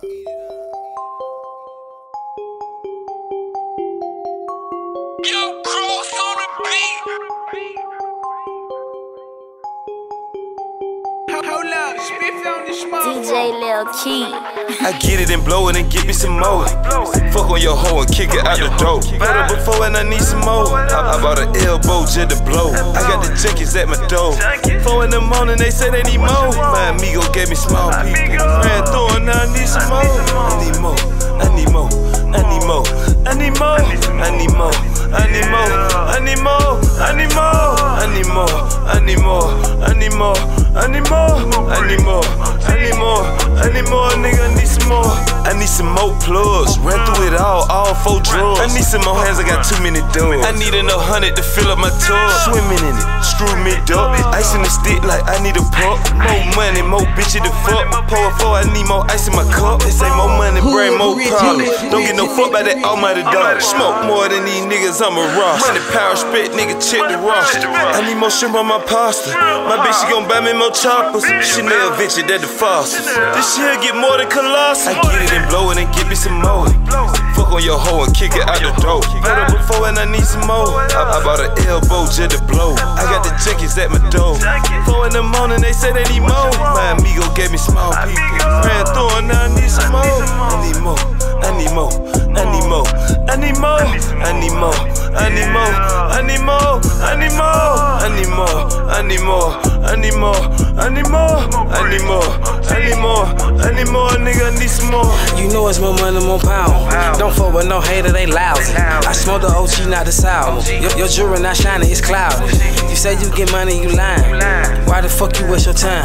DJ Lil Key. I get it and blow it and get me some more. Fuck on your hoe and kick it out the door. Put up before and I need some more. I, I bought an elbow just to blow. I got the junkies at my door. Four in the morning, they say they need more. My amigo gave me small people. Ran through and now I need some more. I need more. I need more. I need more. I need more. I need more. I need more. I need more. I need more. I need more. I need more. I need more. I need more. I need more. I need more. Nigga, I need some more. I need some more plugs. Ran through it all, all four drugs. I need some more hands. I got too many dogs. I need enough hundred to fill up my tub. Swimming in it, screw me up. Ice in the stick like I need a pup. More money, more bitches to fuck. Pour for, I need more ice in my cup. They say more more problems. Don't get no fuck by that almighty dog. Smoke more than these niggas, I'm a ross. Money, power, spit, nigga, check the roster. I need more shrimp on my pasta. My bitch, she gon' buy me more choppers. Chanel Venture, that the faucets. This shit get more than colossal. I get it and blow it and give me some more. Fuck on your hoe and kick it out the door. Put up before and I need some more. I, I bought an elbow just to blow. I got the junkies at my door. Four in the morning, they say they need more. My amigo gave me small people. Ran through and now I need some more. I need I need more. I need more. I need more. I need more. I need more. I need more. I need more. I need more. I need more. Nigga, I need some more. You know it's more money, more power. Don't fuck with no hater, they lousy. I smoke the OG, not the sour. Your, your jewelry not shining, it's cloudy. You say you get money, you lying. Why the fuck you waste your time?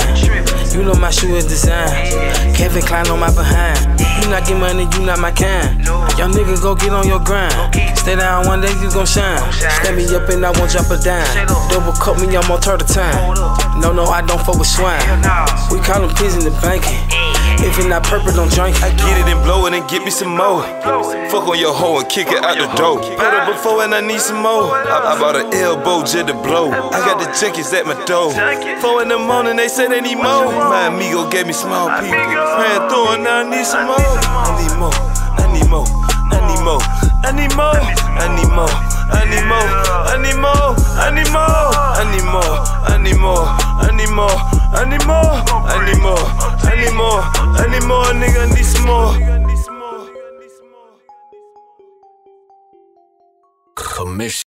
You know my shoe is designed. Calvin Klein on my behind. You not get money, you not my kind. Y'all niggas go get on your grind. Stay down one day, you gon' shine. Stand me up and I won't drop a dime. Cut me, I'm on turtle time. No, no, I don't fuck with swine. We call them pigs in the banking. If it not purple, don't drink I get it and blow it and get me some more. Fuck on your hoe and kick it out the door. Put up before and I need some more. I, I bought an elbow just to blow. I got the junkies at my door. Four in the morning, they say they need more. My amigo gave me small people. Ran through and now I need some more. I need more. I need more. I need more. I need more. I need more. More. I need more. I. Nigga, need some more. Commission.